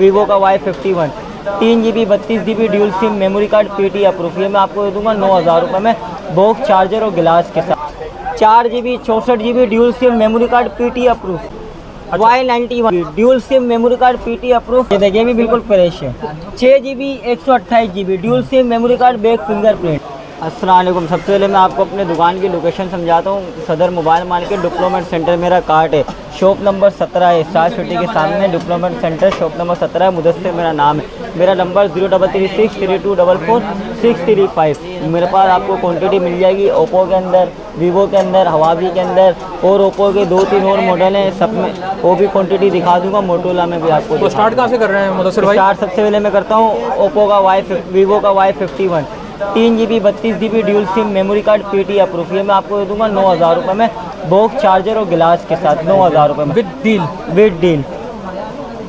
Vivo का Y fifty one तीन G B बत्तीस G B dual SIM memory card P T approve ये मैं आपको दे दूँगा नौ हज़ार रुपये में बॉक्स चार्जर और गिलास के साथ। चार जी बी चौंसठ G B dual SIM memory card P T approve Y ninety one dual SIM memory card P T approve ये देखिए भी बिल्कुल फ्रेश है। छः जी बी एक सौ अट्ठाईस G B dual SIM memory card back fingerprint Aslam सबसे पहले मैं आपको अपने दुकान की लोकेशन समझाता हूँ। सदर मोबाइल मार्केट डिप्लोमेंट सेंटर मेरा कार्ट है। शॉप नंबर सत्रह है स्टार सिटी के सामने डिप्लोमेंट सेंटर शॉप नंबर सत्रह है मुदस्सिर मेरा नाम है। मेरा number zero double three six three two double four six three five मेरे पास आपको क्वांटिटी मिल जाएगी ओप्पो के अंदर वीवो के अंदर हवावी के अंदर और ओप्पो के दो तीन और मॉडल हैं सब में वो भी क्वांटिटी दिखा दूँगा मोटोला में भी आपको तो स्टार्ट कहाँ से कर रहे हैं मुदसर भाई? स्टार्ट सबसे पहले मैं करता हूँ ओप्पो का वाई वीवो का वाई फिफ्टी वन तीन जी बी बत्तीस G B dual SIM memory card P T approve ये मैं आपको दे दूँगा नौ हज़ार रुपये में बॉक्स चार्जर और गिलास के साथ नौ हज़ार रुपये में। विद डील विद डील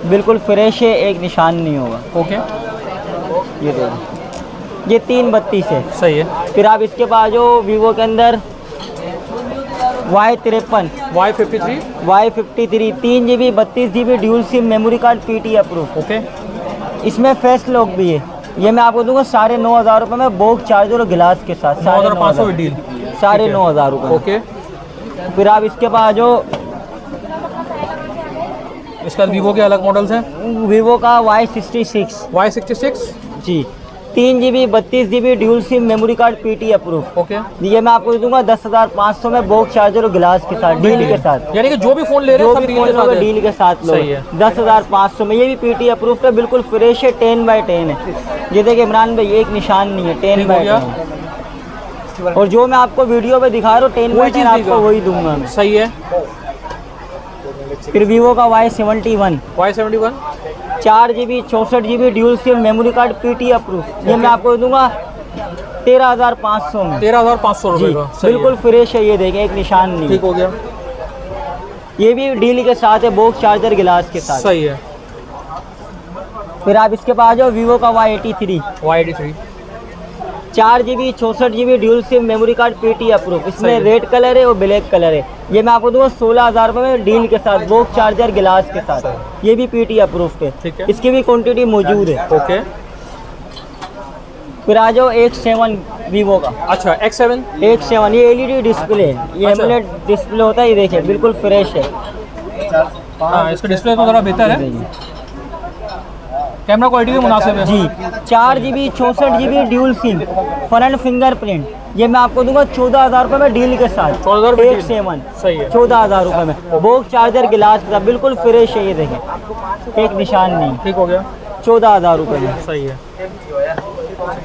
बिल्कुल फ्रेश है एक निशान नहीं होगा। ओके ये देखो ये तीन बत्तीस है। सही है। फिर आप इसके बाद जो वीवो के अंदर। वाई तिरपन। Y fifty three Y fifty three तीन जी बी बत्तीस G B dual SIM memory card P T approve okay इसमें फेस लॉक भी है। ये मैं आपको दूँगा साढ़े नौ हज़ार रुपये में बोक चार्जर और गिलास के साथ साढ़े नौ पाँच सौ हज़ार। डील साढ़े नौ हज़ार रुपये ओके। फिर आप इसके पास जो इसका वीवो के अलग मॉडल्स हैं? वीवो का Y sixty six Y sixty six जी। तीन जी बी बत्तीस G B dual SIM memory card P T approve okay ये मैं आपको दे दूँगा दस हज़ार पाँच सौ में बॉक्स चार्जर और गिलास के साथ डील के साथ। यानी कि जो भी फ़ोन ले रहे हैं सब डील के फ़ोन साथ डील के साथ लो। दस हज़ार पाँच सौ में ये भी पी टी अप्रूव है बिल्कुल फ्रेश है टेन बाई टेन है। ये देखिए इमरान भाई एक निशान नहीं है टेन बाई। टेन और जो मैं आपको वीडियो में दिखा रहा हूँ टेन बाई टेन आपको वही दूँगा सही है। फिर वीवो का Y seventy one Y seventy one चार जी बी चौंसठ G B dual SIM memory card P T approve ये मैं आपको दूँगा तेरह हज़ार पाँच सौ में। तेरह हज़ार पाँच सौ जी रुपये बिल्कुल फ्रेश है ये देखें एक निशान नहीं। ठीक हो गया। ये भी डील के साथ है बॉक्स चार्जर गिलास के साथ। सही है। फिर आप इसके पास जाओ वीवो का Y eighty three Y eighty three चार जी बी चौंसठ G B dual SIM memory card P T approve इसमें रेड कलर है और ब्लैक कलर है। ये मैं आपको दूँगा सोलह हज़ार रुपये में डील के साथ बॉक्स चार्जर गिलास के साथ। ये भी पी टी अप्रूव है। इसकी भी क्वांटिटी मौजूद है। ओके फिर आ जाओ एक सेवन वीवो का। अच्छा एक्स सेवन एक सेवन ये एलईडी डिस्प्ले है। ये अच्छा। डिस्प्ले होता है ये देखिए बिल्कुल फ्रेश है। हाँ इसका डिस्प्ले तो ज़रा बेहतर है। कैमरा क्वालिटी भी मुनासिब है। जी चार जी बी चौंसठ G B dual SIM front fingerprint ये मैं आपको दूँगा चौदह हज़ार रुपये में डील के साथ। चौदह एक सेवन सही है। चौदह हज़ार रुपये में। बोक चार्जर गिलास के साथ बिल्कुल फ्रेश है ये देखें। एक निशान नहीं। ठीक हो गया। चौदह हज़ार रुपये में। सही है।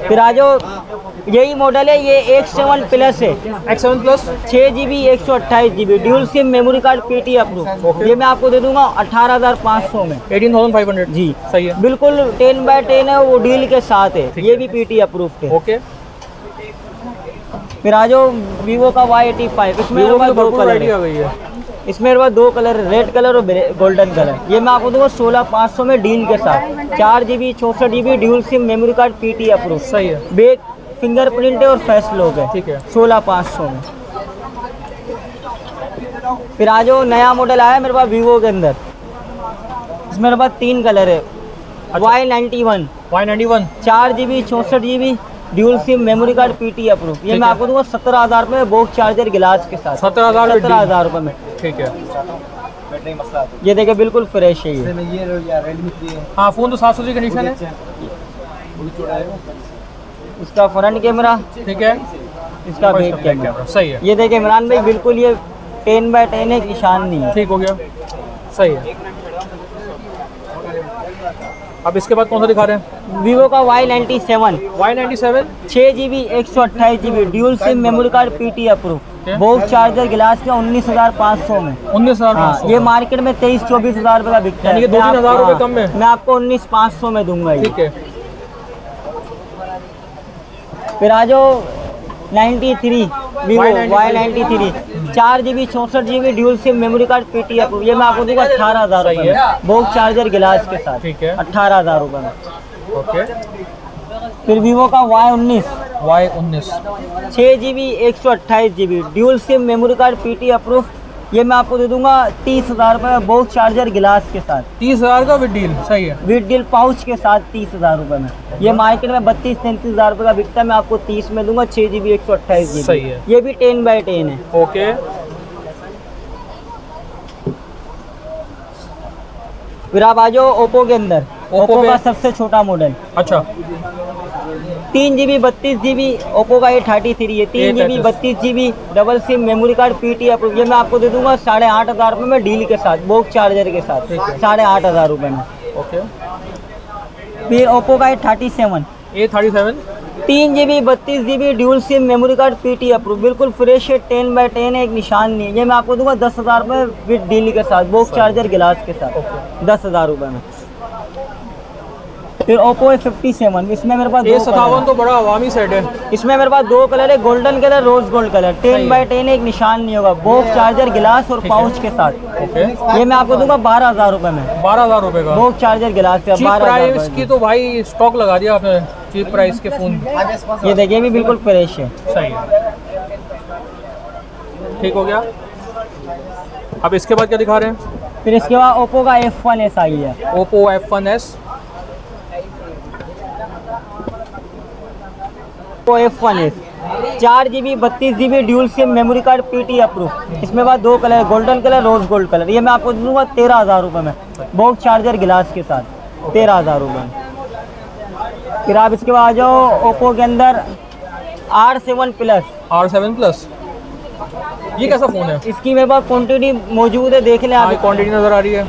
फिर आ जाओ यही मॉडल है ये एक सेवन प्लस है। एक्स सेवन प्लस छः जी बी एक सौ अट्ठाईस G B dual SIM memory card P T approve ये मैं आपको दे दूँगा अठारह हज़ार पाँच सौ में। Eighteen thousand five hundred. जी। सही है। बिल्कुल टेन बाय टेन है वो डील के साथ है। ये भी पी टी अप्रूव है। ओके फिर आ जाओ वीवो का वाई एटी फाइव इसमें दो कलर है। इसमें मेरे पास दो कलर है रेड कलर और गोल्डन कलर। ये मैं आपको दूँगा सोलह पाँच सौ में डील के साथ। चार जी बी चौंसठ G B dual SIM memory card P T approve सही है। बैक फिंगरप्रिंट है और फेस लॉक है। ठीक है। सोलह पाँच सौ में। फिर आज जाओ नया मॉडल आया मेरे पास वीवो के अंदर। इसमें मेरे पास तीन कलर है। Y ninety one Y ninety one चार जी बी चौंसठ G B dual SIM memory card P T approve ये मैं आपको दूँगा सत्रह हज़ार रुपये में बॉक्स चार्जर गिलास के साथ। 17,000 में सत्रह हज़ार रुपये में। ठीक है। ये देखिए बिल्कुल फ्रेश है ये। हाँ। फ़ोन तो साफ़ सुथरी कंडीशन है। इसका फ्रंट कैमरा ठीक है। इसका बैक कैमरा कैमरा सही है। ये देखिए इमरान भाई बिल्कुल ये टेन बाय टेन है निशान नहीं है। ठीक हो गया। सही है। अब इसके बाद कौन सा दिखा रहे हैं? वीवो का Y ninety seven Y ninety seven छः जी बी एक सौ अट्ठाईस G B dual SIM memory card P T approve box charger glass का उन्नीस हज़ार पाँच सौ में। उन्नीस हज़ार हाँ, ये मार्केट में तेईस चौबीस हज़ार रुपये का बिकता है। दो तीन हज़ार रुपये हाँ, कम में? मैं आपको उन्नीस पाँच सौ में दूँगा ये। ठीक है। फिर आ जाओ ninety three Vivo Y ninety three चार जी बी चौंसठ G B dual SIM memory card P T ये मैं आपको दूँगा अठारह हज़ार रुपये। में। बॉक्स चार्जर गिलास के साथ। ठीक है। अट्ठारह हज़ार रुपये में। ओके। फिर वीवो का वाई उन्नीस। वाई उन्नीस। छः जी बी एक सौ अट्ठाईस G B dual SIM memory card P T approve ये मैं आपको दे दूँगा तीस हज़ार रुपये में बहुत चार्जर गिलास के साथ। तीस हज़ार का विद डील सही है। विद डील पाउच के साथ तीस हज़ार रुपये में। ये मार्केट में बत्तीस तैंतीस हज़ार रुपये का बिकता है मैं आपको तीस में दूँगा छः जी बी एक सौ अट्ठाईस जी सही है। ये भी टेन बाई टेन है। ओके फिर आप आ जाओ ओप्पो के अंदर। ओप्पो का सबसे छोटा मॉडल अच्छा। तीन जी बी बत्तीस जी बी ओप्पो का ए थर्टी थ्री है। तीन जी बी बत्तीस G B double SIM memory card P T approve ये मैं आपको दे दूँगा साढ़े आठ हज़ार रुपये में डील के साथ बोक चार्जर के साथ। साढ़े आठ हज़ार रुपये में। ओके फिर ओप्पो का A thirty seven A thirty seven तीन जी बी बत्तीस G B dual SIM memory card P T approve बिल्कुल फ्रेश है टेन बाई टेन है एक निशान नहीं है। ये मैं आपको दूँगा दस हज़ार रुपये विद डील के साथ बोक चार्जर गिलास के साथ। दस हज़ार रुपये में। फिर ओप्पो ए फिफ्टी सेवन इसमें मेरे पास ए सतावन तो बड़ा अवामी सेट है। इसमें मेरे पास दो कलर है golden colour rose gold colour ten. By ten एक निशान नहीं होगा बोक चार्जर गिलास और पाउच के साथ। ये मैं आपको दूँगा बारह हज़ार रुपये में। बारह हज़ार रुपये का। बोक चार्जर गिलास के बारह की तो भाई स्टॉक लगा दिया आपने चीप प्राइस के फ़ोन ये देखिए भी बिल्कुल फ्रेश है। सही है। ठीक हो गया। अब इसके बाद क्या दिखा रहे हैं? फिर इसके बाद ओप्पो का एफ़ वन एस आई है। Oppo F one S Oppo F one S चार जी बी बत्तीस G B dual SIM memory card P T approve इसमें बाद दो colour golden colour rose gold colour ये मैं आपको दूँगा तेरह हज़ार रुपये में। बॉक्स चार्जर गिलास के साथ तेरह हज़ार रुपये में। फिर आप इसके बाद आ जाओ ओप्पो के अंदर R seven plus R seven plus ये कैसा फ़ोन है? इसकी मेरे पास क्वान्टिटी मौजूद है देख लें हाँ आप क्वान्टिटी नज़र आ रही है।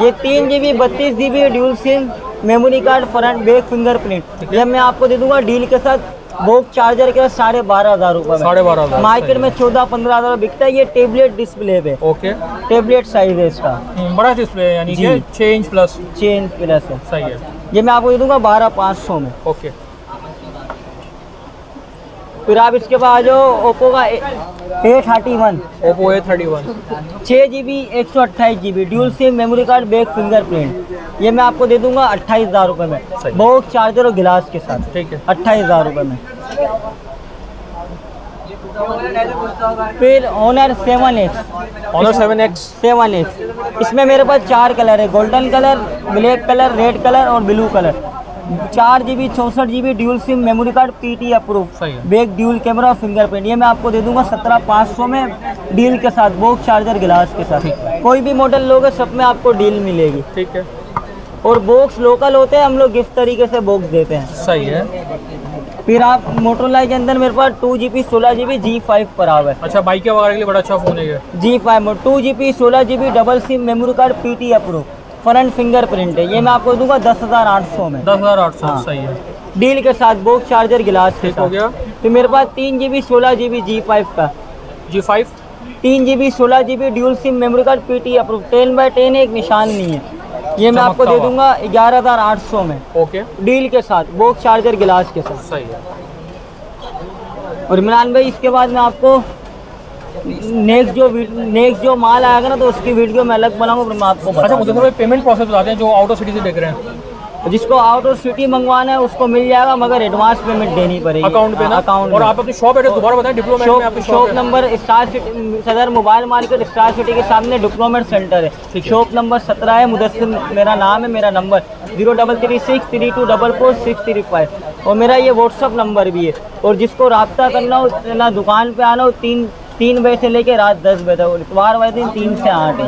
ये तीन जी बी बत्तीस G B dual SIM memory card front back fingerprint ये मैं आपको दे दूँगा डील के साथ बोक चार्जर के साथ साढ़े बारह हज़ार रूपए साढ़े बारह हज़ार मार्केट में चौदह पंद्रह हज़ार बिकता है ये टेबलेट डिस्प्ले पे। ओके। टेबलेट साइज़ है इसका। हम्म, बड़ा डिस्प्ले है यानी छह इंच प्लस चेन प्लस है। सही है। ये मैं आपको दे दूँगा बारह पाँच सौ में। ओके। फिर आप इसके बाद आ जाओ ओप्पो का A thirty one Oppo A thirty one छः जी बी एक सौ अट्ठाईस G B dual SIM memory card back fingerprint ये मैं आपको दे दूँगा अट्ठाईस हज़ार रुपये में। सही। बोक चार्जर और गिलास के साथ। ठीक है। अट्ठाईस हज़ार रुपये में। फिर Honor seven X. Honor seven X. Seven X. इसमें मेरे पास चार कलर है। Golden colour black colour red colour और ब्लू कलर। चार जी बी चौंसठ G B dual SIM memory card P T approve back dual camera और fingerprint ये मैं आपको दे दूँगा सत्रह पाँच सौ में डील के साथ बोक चार्जर गिलास के साथ। कोई भी मॉडल लोगे सब में आपको डील मिलेगी। ठीक है। और बॉक्स लोकल होते हैं हम लोग गिफ्ट तरीके से बॉक्स देते हैं। सही है। फिर आप मोटरोला के अंदर मेरे पास टू जी पी सोलह जी बी जी फाइव पर आ है अच्छा बाइक वगैरह के लिए बड़ा अच्छा फ़ोन है G five two G P सोलह G B double SIM memory card P T approve front fingerprint है। ये मैं आपको दूँगा दस हज़ार आठ सौ में। दस हज़ार आठ सौ हाँ। सही है। डील के साथ बॉक्स चार्जर गिलास के ठीक हो गया। फिर मेरे पास तीन जी बी सोलह जी बी जी फाइव का। जी फाइव तीन जी बी सोलह G B dual SIM memory card P T approve ten by ten एक निशान नहीं है। ये मैं आपको दे दूँगा ग्यारह हज़ार आठ सौ में। ओके। डील के साथ बॉक्स चार्जर गिलास के साथ। सही है। और इमरान भाई इसके बाद मैं आपको नेक्स्ट जो नेक्स्ट जो माल आएगा ना तो उसकी वीडियो मैं अलग बनाऊँगा फिर मैं आपको अच्छा मुझे। भाई पेमेंट प्रोसेस बताते हैं जो आउट ऑफ़ सिटी से देख रहे हैं। जिसको आउट ऑफ़ सिटी मंगवाना है उसको मिल जाएगा मगर एडवांस पेमेंट देनी पड़ेगी। अकाउंट पे ना? अकाउंट और आप अपनी शॉप एड्रेस दोबारा बताएँ डिप्लोमेट में आपकी शॉप नंबर स्टार सिटी सदर मोबाइल मार्केट स्टार सिटी के सामने डिप्लोमेट सेंटर है। शॉप नंबर सत्रह है मुदस्सिर मेरा नाम है मेरा number zero double three six three two double four six three five और मेरा ये व्हाट्सअप नंबर भी है। और जिसको रब्ता करना हो ना दुकान पे आना हो तीन तीन बजे से लेके रात दस बजे तक इतवार वाले दिन तीन से आठ